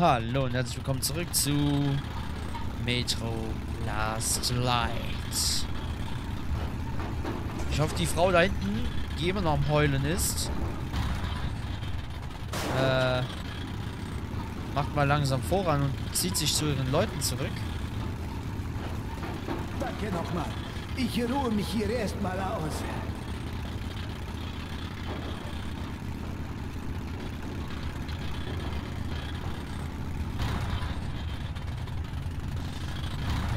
Hallo und herzlich willkommen zurück zu Metro Last Light. Ich hoffe, die Frau da hinten, die immer noch am Heulen ist, äh, macht mal langsam voran und zieht sich zu ihren Leuten zurück. Danke nochmal. Ich ruhe mich hier erstmal aus.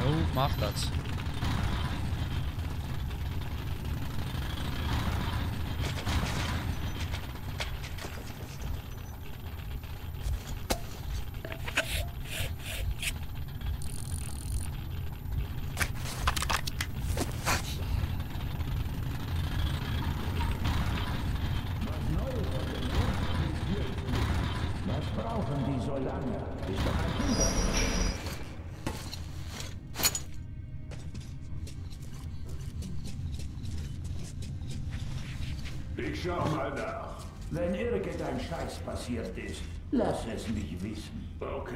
Jo, mach das. Was brauchen die so lange? Ist doch ein Kinderwunsch. Ich schau mal nach. Wenn irgendein Scheiß passiert ist, lass es mich wissen. Okay.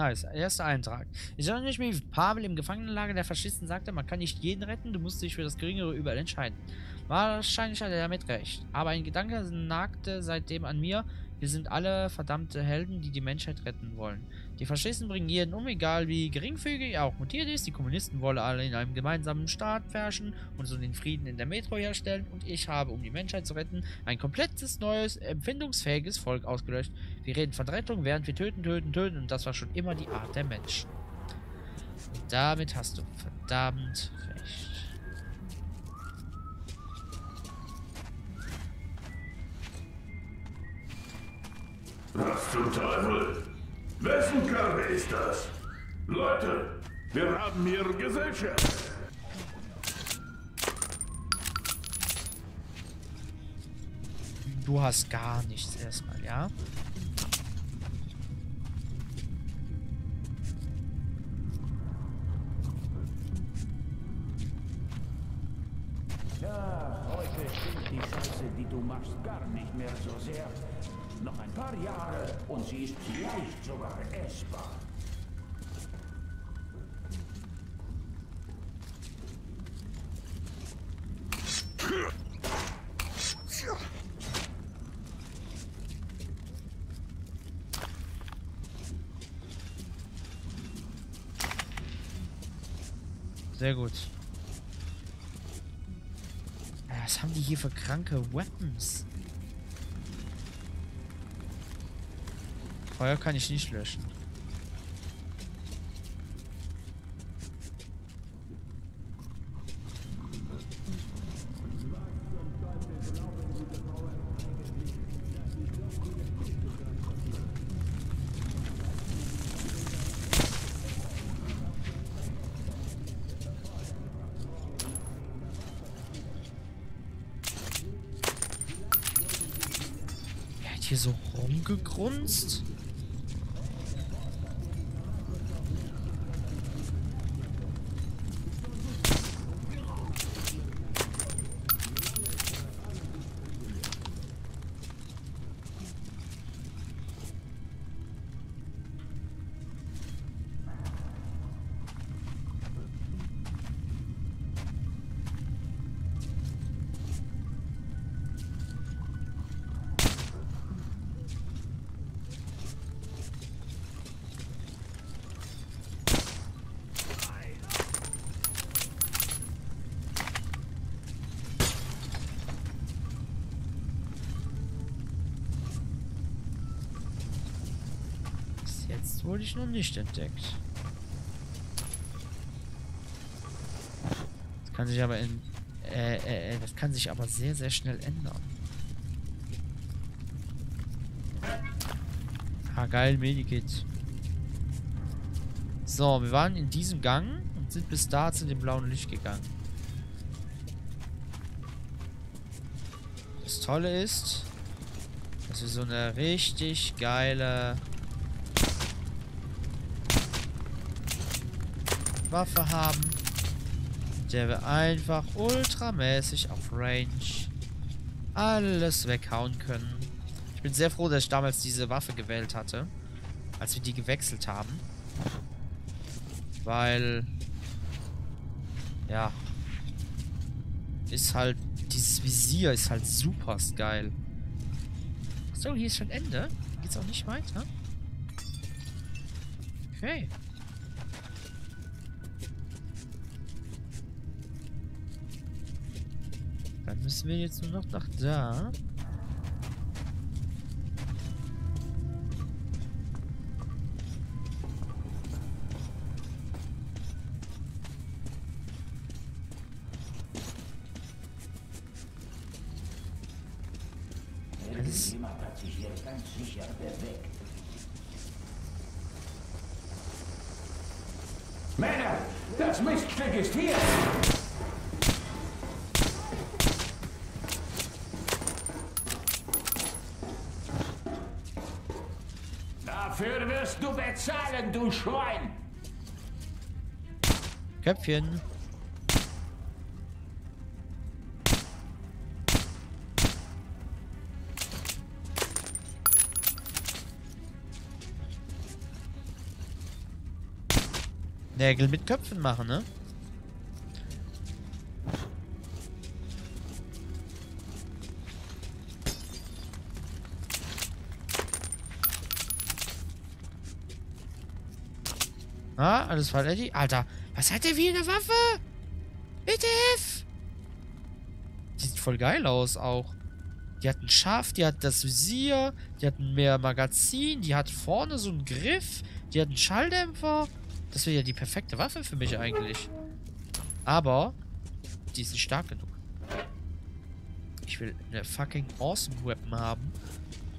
Nice. Erster Eintrag. Ich erinnere mich, wie Pavel im Gefangenenlager der Faschisten sagte, man kann nicht jeden retten, du musst dich für das geringere Übel entscheiden. Wahrscheinlich hat er damit recht. Aber ein Gedanke nagte seitdem an mir, wir sind alle verdammte Helden, die die Menschheit retten wollen. Die Faschisten bringen jeden um, egal wie geringfügig er auch mutiert ist. Die Kommunisten wollen alle in einem gemeinsamen Staat herrschen und so den Frieden in der Metro herstellen. Und ich habe, um die Menschheit zu retten, ein komplettes neues, empfindungsfähiges Volk ausgelöscht. Wir reden von Rettung, während wir töten, töten, töten. Und das war schon immer die Art der Menschen. Und damit hast du verdammt Was zum Teufel? Wessen Karre ist das? Leute, wir haben hier Gesellschaft. Du hast gar nichts erstmal, ja? Ja, machst, gar nicht mehr so sehr. Noch ein paar Jahre und sie ist vielleicht sogar essbar. Sehr gut. Haben die hier für kranke Weapons? Feuer kann ich nicht löschen. Hier so rumgegrunzt. Ich noch nicht entdeckt. Das kann sich aber in. Äh, äh, äh, das kann sich aber sehr, sehr schnell ändern. Ah, geil, Medikit. So, wir waren in diesem Gang und sind bis da zu dem blauen Licht gegangen. Das Tolle ist, dass wir so eine richtig geile Waffe haben, der wir einfach ultramäßig auf Range alles weghauen können. Ich bin sehr froh, dass ich damals diese Waffe gewählt hatte, als wir die gewechselt haben. Weil, ja, ist halt, dieses Visier ist halt super geil. So, hier ist schon Ende. Geht's auch nicht weiter? Okay. Dann müssen wir jetzt nur noch nach da. Schwein! Köpfchen. Nägel mit Köpfen machen, ne? Ah, alles fertig. Alter, was hat der wie eine Waffe? WTF! Die sieht voll geil aus auch. Die hat ein Schaft, die hat das Visier, die hat mehr Magazin, die hat vorne so einen Griff, die hat einen Schalldämpfer. Das wäre ja die perfekte Waffe für mich eigentlich. Aber, die ist nicht stark genug. Ich will eine fucking Awesome Weapon haben.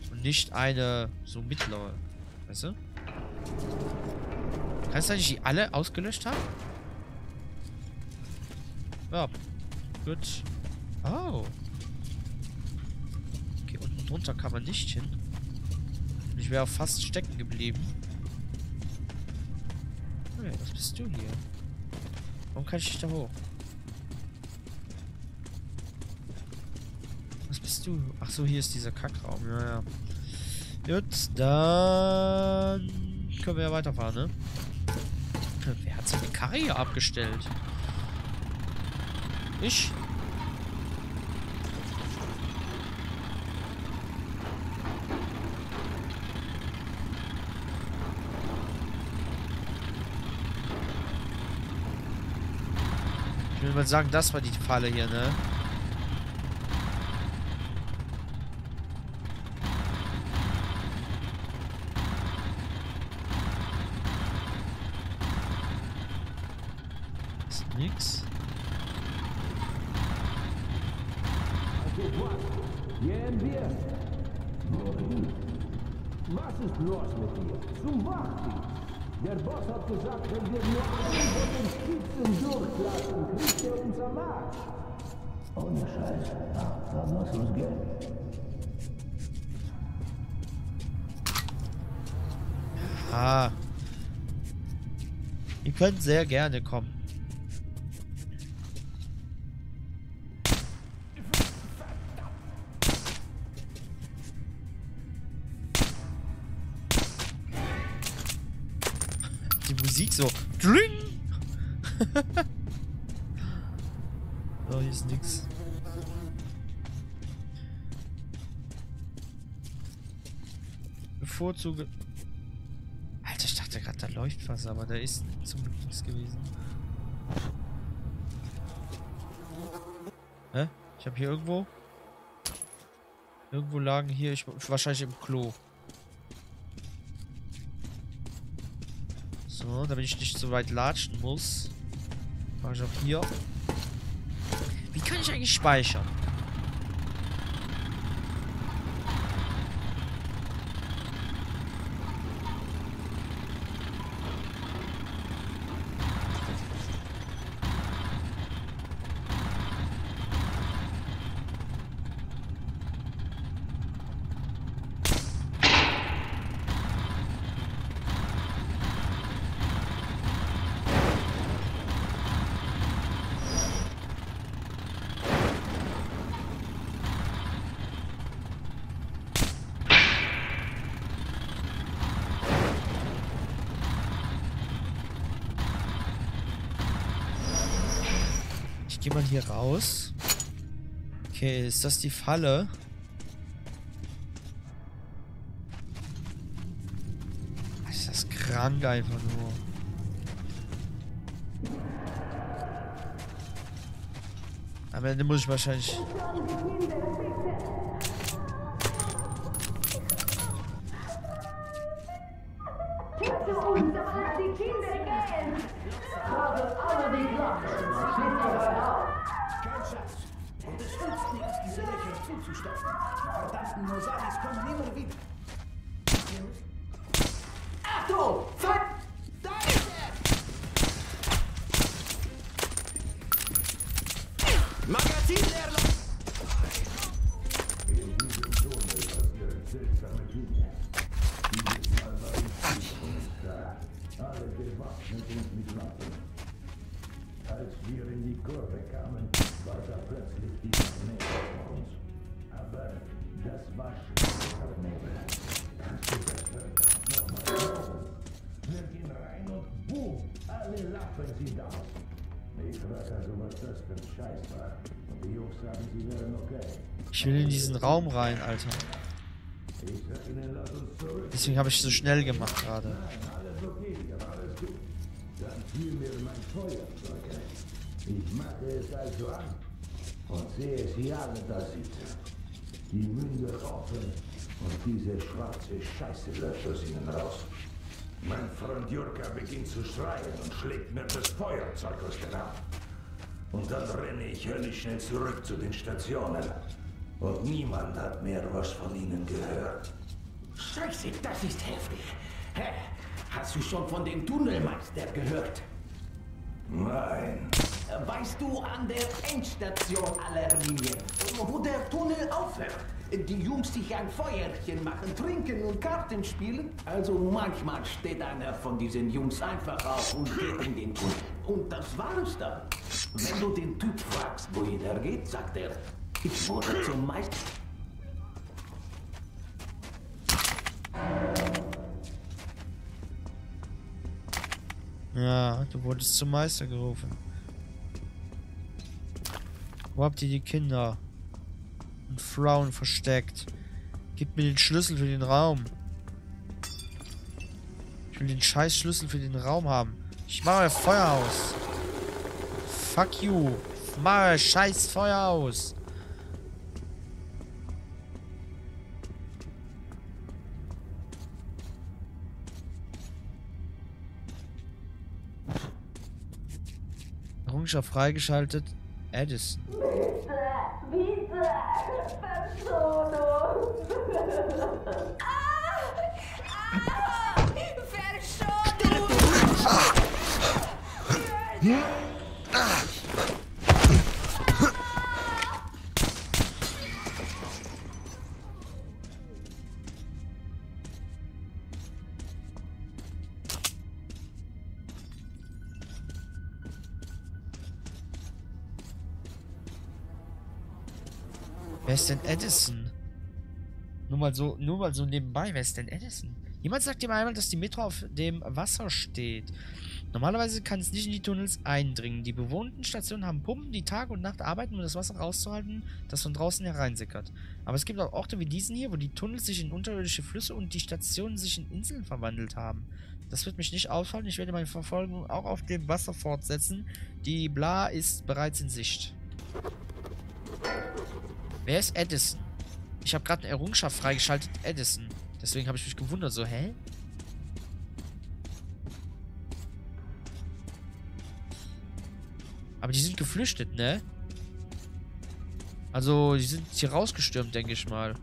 Und nicht eine so mittlere. Weißt du? Kann es sein, dass ich die alle ausgelöscht habe? Ja. Gut. Oh. Okay, unten drunter kann man nicht hin. Ich wäre fast stecken geblieben. Okay, was bist du hier? Warum kann ich nicht da hoch? Was bist du? Ach so, hier ist dieser Kackraum. Ja, ja. Gut, dann können wir ja weiterfahren, ne? Wer hat so eine Karre hier abgestellt? Ich? Ich will mal sagen, das war die Falle hier, ne? Ist nix. Gehen wir. Wohin? Was ist los mit dir? Zum Wachdienst. Der Boss hat gesagt, wenn wir nur einen von den Spitzen durchlassen, kriegt er unser Marsch. Ohne Scheiß. Ach, dann lass uns gehen. Ah. Ihr könnt sehr gerne kommen. Musik so. Dring! oh, hier ist nix. Bevorzuge. Alter, ich dachte gerade, da läuft was, aber da ist zum Glück nichts gewesen. Hä? Ich habe hier irgendwo. Irgendwo lagen hier, ich wahrscheinlich im Klo. So, damit ich nicht so weit latschen muss. Mach ich auch hier. Wie kann ich eigentlich speichern? Gehe mal hier raus. Okay, ist das die Falle? Ist das krank einfach nur. Am Ende muss ich wahrscheinlich... Zuzustopfen. Die verdammten Mosalis kommen immer wieder. Ich will in diesen Raum rein, Alter. Deswegen habe ich so schnell gemacht gerade. Ich mache es also an und sehe sie alle da sitzen. Die Münder offen und diese schwarze Scheiße löscht aus ihnen raus. Mein Freund Jurka beginnt zu schreien und schlägt mir das Feuerzeug aus der Hand. Und dann renne ich höllisch schnell zurück zu den Stationen. Und niemand hat mehr was von ihnen gehört. Scheiße, das ist heftig. Hä? Hast du schon von dem Tunnelmeister gehört? Nein. Weißt du, an der Endstation aller Linien, wo der Tunnel aufhört, die Jungs sich ein Feuerchen machen, trinken und Karten spielen? Also manchmal steht einer von diesen Jungs einfach auf und geht in den Tunnel. Und das war es dann. Wenn du den Typ fragst, wohin er geht, sagt er, ich wurde zum Meister. Ja, du wurdest zum Meister gerufen. Wo habt ihr die Kinder? Und Frauen versteckt? Gib mir den Schlüssel für den Raum. Ich will den scheiß Schlüssel für den Raum haben. Ich mache euer Feuer aus. Fuck you. Ich mache scheiß Feuer aus. Errungenschaft freigeschaltet. Edison. Bitte! Verschonung! Wer ist denn Edison? Nur mal so, nur mal so nebenbei, wer ist denn Edison? Jemand sagt ihm einmal, dass die Metro auf dem Wasser steht. Normalerweise kann es nicht in die Tunnels eindringen. Die bewohnten Stationen haben Pumpen, die Tag und Nacht arbeiten, um das Wasser rauszuhalten, das von draußen hereinsickert. Aber es gibt auch Orte wie diesen hier, wo die Tunnels sich in unterirdische Flüsse und die Stationen sich in Inseln verwandelt haben. Das wird mich nicht auffallen. Ich werde meine Verfolgung auch auf dem Wasser fortsetzen. Die Bla ist bereits in Sicht. Wer ist Edison? Ich habe gerade eine Errungenschaft freigeschaltet, Edison. Deswegen habe ich mich gewundert, so, hä? Aber die sind geflüchtet, ne? Also, die sind hier rausgestürmt, denke ich mal.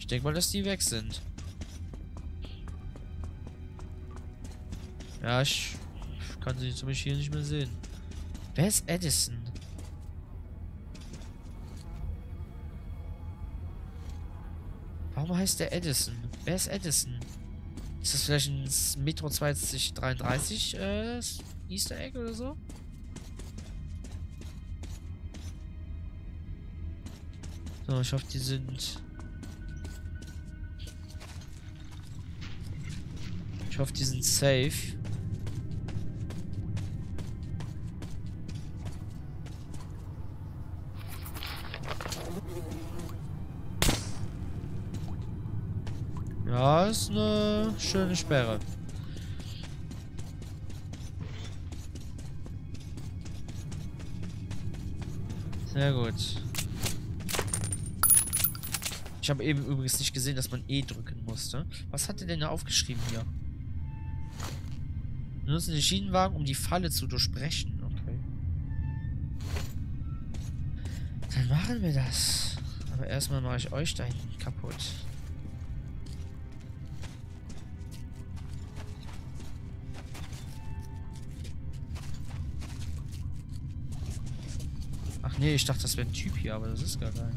Ich denke mal, dass die weg sind. Ja, ich kann sie zum Beispiel hier nicht mehr sehen. Wer ist Edison? Warum heißt der Edison? Wer ist Edison? Ist das vielleicht ein Metro 2033 äh, Easter Egg oder so? So, ich hoffe, die sind... Ich hoffe, die sind safe. Ja, ist eine schöne Sperre. Sehr gut. Ich habe eben übrigens nicht gesehen, dass man E drücken musste. Was hat er denn da aufgeschrieben hier? Wir nutzen den Schienenwagen, um die Falle zu durchbrechen. Okay. Dann machen wir das. Aber erstmal mache ich euch da hinten kaputt. Ach nee, ich dachte, das wäre ein Typ hier, aber das ist gar keiner.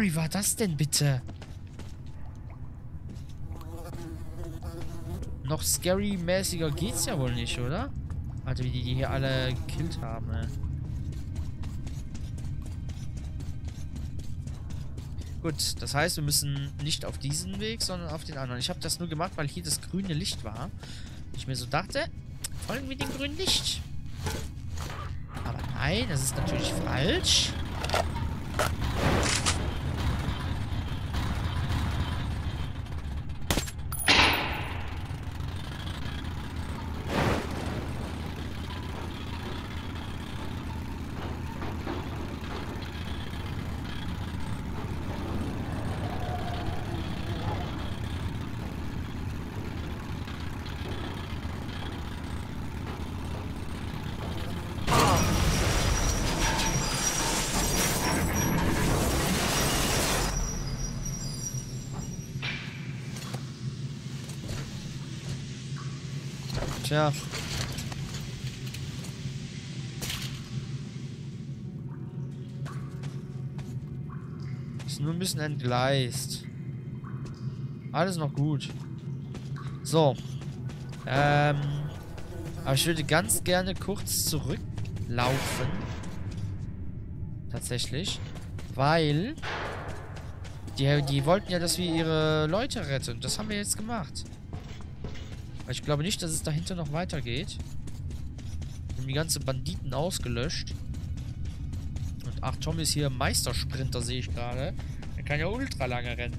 Scary war das denn bitte? Noch scary-mäßiger geht's ja wohl nicht, oder? Alter, wie die die hier alle gekillt haben, ey. Gut, das heißt, wir müssen nicht auf diesen Weg, sondern auf den anderen. Ich habe das nur gemacht, weil hier das grüne Licht war. Ich mir so dachte, folgen wir dem grünen Licht. Aber nein, das ist natürlich falsch. Tja. Ist nur ein bisschen entgleist. Alles noch gut. So. Ähm. Aber ich würde ganz gerne kurz zurücklaufen. Tatsächlich. Weil. Die, die wollten ja, dass wir ihre Leute retten. Das haben wir jetzt gemacht. Aber ich glaube nicht, dass es dahinter noch weitergeht. Wir haben die ganzen Banditen ausgelöscht. Und ach, Tom ist hier Meistersprinter, sehe ich gerade. Er kann ja ultra lange rennen.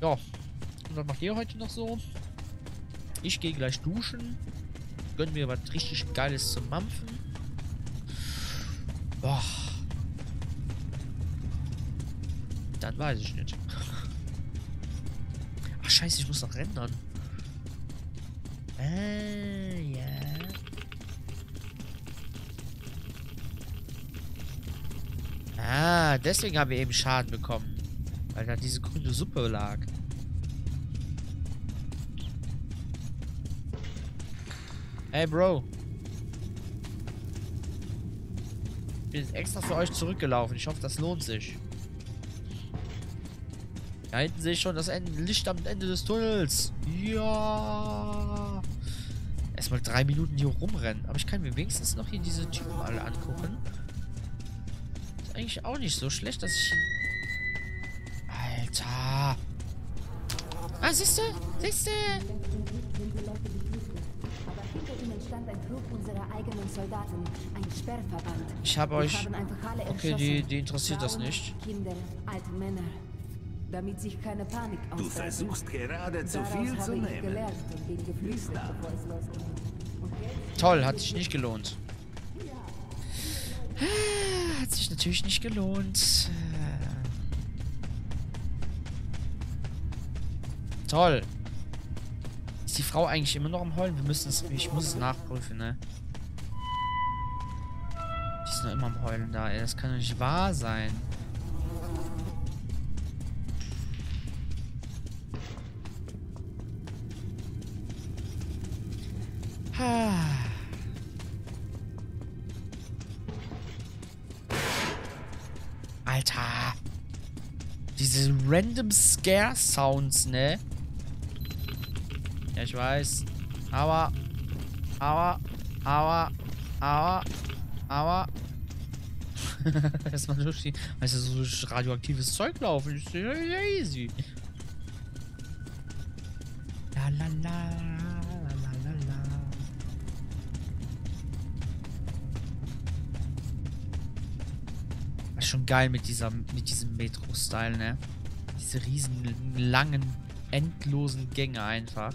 Ja. Und was macht ihr heute noch so? Ich gehe gleich duschen. Gönn mir was richtig Geiles zum Mampfen. Boah. Dann weiß ich nicht. Scheiße, ich muss noch rendern. Äh, ja. Ah, deswegen haben wir eben Schaden bekommen. Weil da diese grüne Suppe lag. Hey, Bro. Ich bin jetzt extra für euch zurückgelaufen. Ich hoffe, das lohnt sich. Da hinten sehe ich schon das Ende, Licht am Ende des Tunnels. Ja. Erstmal drei Minuten hier rumrennen. Aber ich kann mir wenigstens noch hier diese Typen alle angucken. Ist eigentlich auch nicht so schlecht, dass ich... Alter. Ah, siehst du? Siehst du? Ich habe euch... Okay, die, die interessiert das nicht. Kinder, alte Männer. Damit sich keine Panik Du ausbreitet. versuchst gerade zu viel zu nehmen. Toll, hat sich nicht gelohnt. Hat sich natürlich nicht gelohnt. Äh. Toll. Ist die Frau eigentlich immer noch am Heulen? Wir müssen es. Ich muss es nachprüfen, ne? Die ist noch immer am Heulen da, ey. Das kann doch nicht wahr sein. Alter. Diese random Scare Sounds, ne? ich weiß. Aber, aber, aber, aber, aber. Erstmal durch die, weißt du, so radioaktives Zeug laufen. Ist ja easy. La la, la schon geil mit dieser, mit diesem Metro-Style, ne? Diese riesen langen, endlosen Gänge einfach.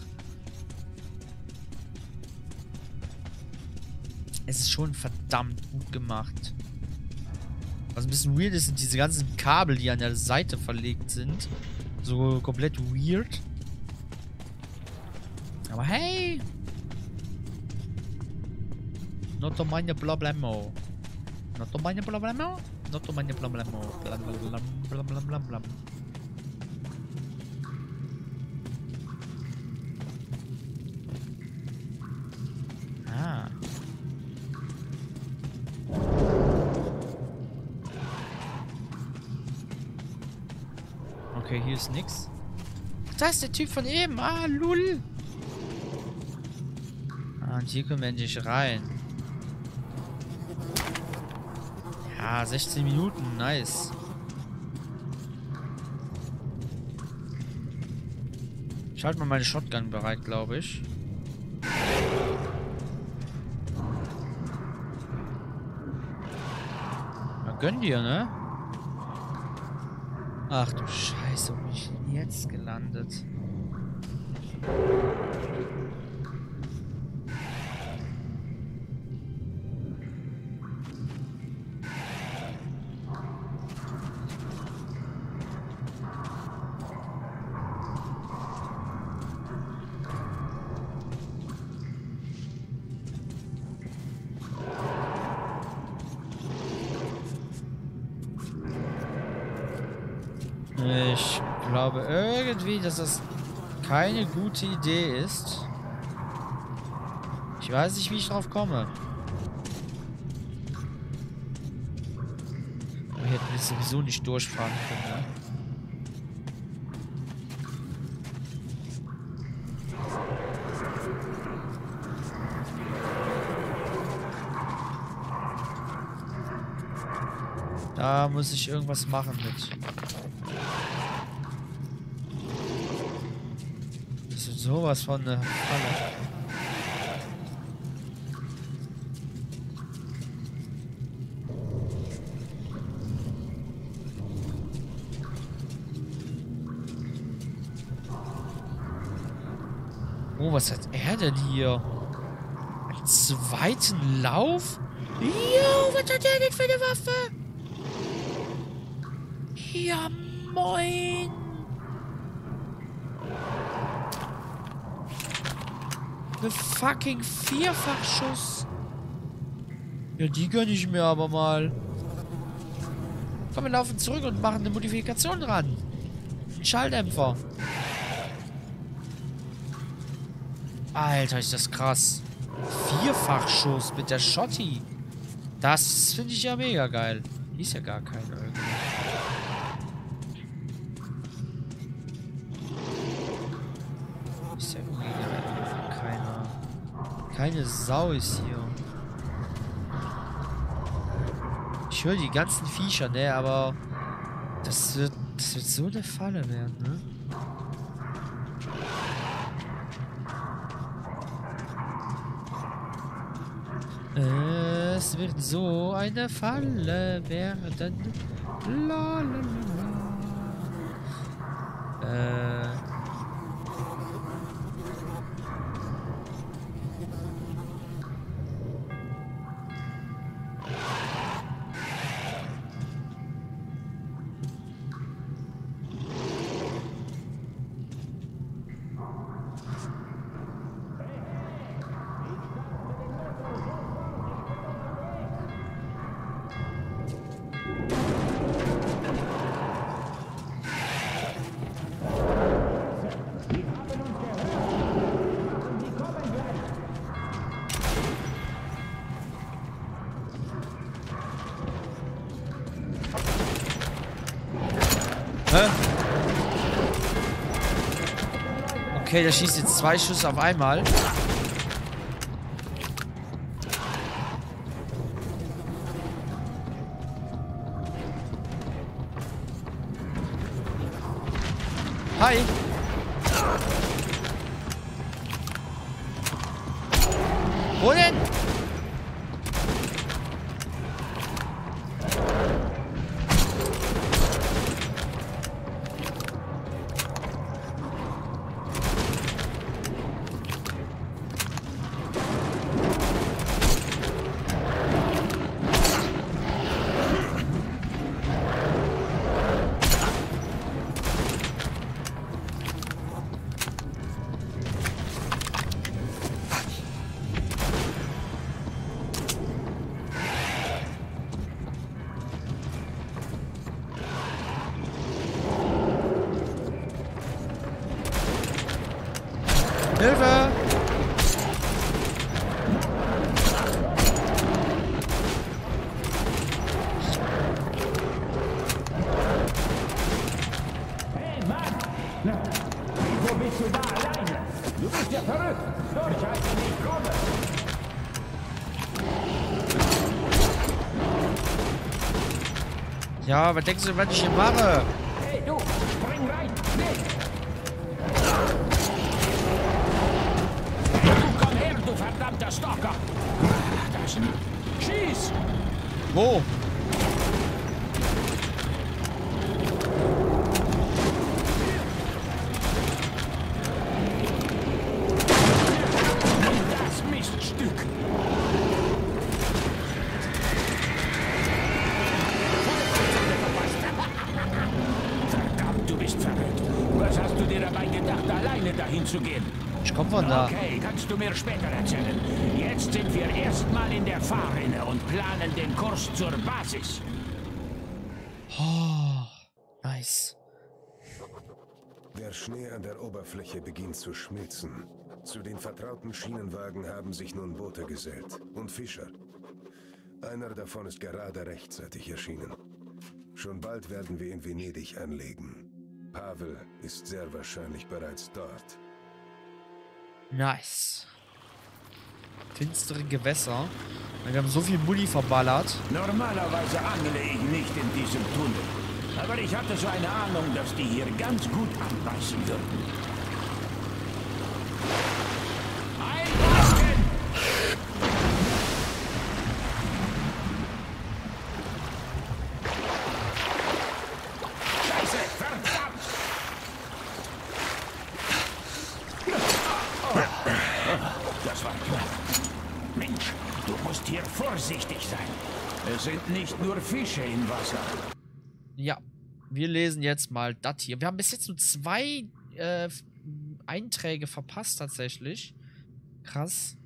Es ist schon verdammt gut gemacht. Was ein bisschen weird ist, sind diese ganzen Kabel, die an der Seite verlegt sind. So komplett weird. Aber hey! Not meine Problemo. Not meine Problemo. Not meine Problemo. Blam, blam, blam, blam, blam, blam, blam. Ah. Okay, hier ist nix. Da ist der Typ von eben. Ah, lul. Ah, und hier können wir endlich rein. Ja, 16 Minuten. Nice. Ich halte mal meine Shotgun bereit, glaube ich. Na, gönn dir, ne? Ach du Scheiße, wo bin ich denn jetzt gelandet? Glaube irgendwie, dass das keine gute Idee ist. Ich weiß nicht, wie ich drauf komme. Wir hätten jetzt sowieso nicht durchfahren können. Ne? Da muss ich irgendwas machen mit. Sowas von eine Falle. Oh, was hat er denn hier? Einen zweiten Lauf? Jo, was hat er denn für eine Waffe? Ja, moin. Eine fucking Vierfachschuss. Ja, die gönne ich mir aber mal. Komm, wir laufen zurück und machen eine Modifikation dran. Ein Schalldämpfer. Alter, ist das krass. Vierfachschuss mit der Schotti. Das finde ich ja mega geil. Die ist ja gar keine irgendwie. Ist ja irgendwie. Keine Sau ist hier. Ich höre die ganzen Viecher, ne, aber das wird, das wird so eine Falle werden, ne? Es wird so eine Falle werden. La, la, la, la. Äh. Okay, der schießt jetzt zwei Schüsse auf einmal. Was denkst du, was ich hier mache? Planen den Kurs zur Basis. Oh, nice. Der Schnee an der Oberfläche beginnt zu schmilzen. Zu den vertrauten Schienenwagen haben sich nun Boote gesellt und Fischer. Einer davon ist gerade rechtzeitig erschienen. Schon bald werden wir in Venedig anlegen. Pavel ist sehr wahrscheinlich bereits dort. Nice. Finstere Gewässer. Wir haben so viel Bulli verballert. Normalerweise angle ich nicht in diesem Tunnel. Aber ich hatte so eine Ahnung, dass die hier ganz gut anbeißen würden. Einpacken! Scheiße, verdammt! Das war knapp. Mensch, du musst hier vorsichtig sein. Es sind nicht nur Fische im Wasser. Ja, wir lesen jetzt mal das hier. Wir haben bis jetzt nur zwei äh, Einträge verpasst tatsächlich. Krass.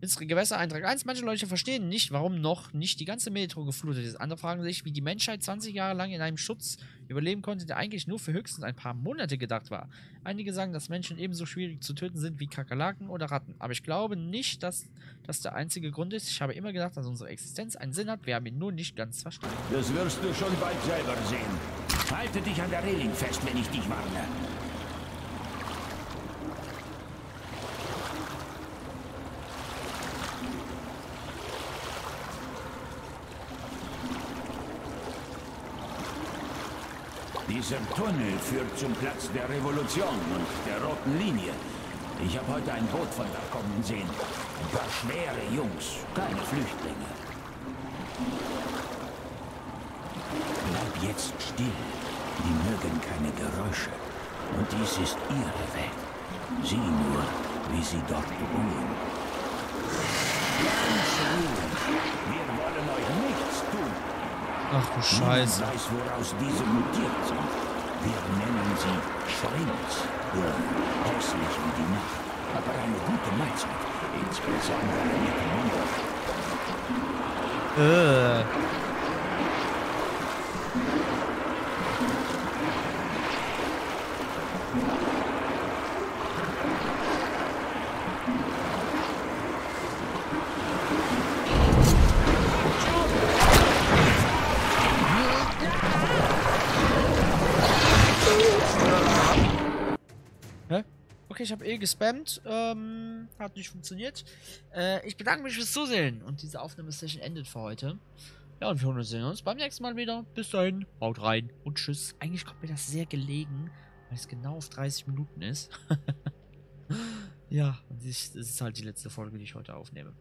Finstere Gewässer, Eintrag 1. Manche Leute verstehen nicht, warum noch nicht die ganze Metro geflutet ist. Andere fragen sich, wie die Menschheit 20 Jahre lang in einem Schutz überleben konnte, der eigentlich nur für höchstens ein paar Monate gedacht war. Einige sagen, dass Menschen ebenso schwierig zu töten sind wie Kakerlaken oder Ratten. Aber ich glaube nicht, dass das der einzige Grund ist. Ich habe immer gedacht, dass unsere Existenz einen Sinn hat. Wir haben ihn nur nicht ganz verstanden. Das wirst du schon bald selber sehen. Halte dich an der Reling fest, wenn ich dich warne. Dieser Tunnel führt zum Platz der Revolution und der roten Linie. Ich habe heute ein Boot von da kommen sehen. Ein paar schwere Jungs, keine Flüchtlinge. Bleib jetzt still. Die mögen keine Geräusche. Und dies ist ihre Welt. Sieh nur, wie sie dort ruhen. Ganz ruhig. Wir wollen euch nichts tun. Ach du Scheiße. Niemand weiß, woraus diese mutiert sind. Wir nennen sie Schrinks. Ja, hässlich wie die Nacht. Aber eine gute Mahlzeit. Insbesondere miteinander. Äh. Ich habe eh gespammt. Ähm, hat nicht funktioniert. Äh, ich bedanke mich fürs Zusehen. Und diese Aufnahmesession endet für heute. Ja, und wir sehen uns beim nächsten Mal wieder. Bis dahin, haut rein und tschüss. Eigentlich kommt mir das sehr gelegen, weil es genau auf 30 Minuten ist. ja, und das ist halt die letzte Folge, die ich heute aufnehme.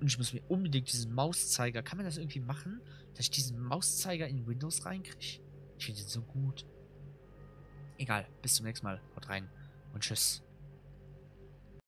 Und ich muss mir unbedingt diesen Mauszeiger. Kann man das irgendwie machen, dass ich diesen Mauszeiger in Windows reinkriege? Ich finde den so gut. Egal, bis zum nächsten Mal. Haut rein und tschüss.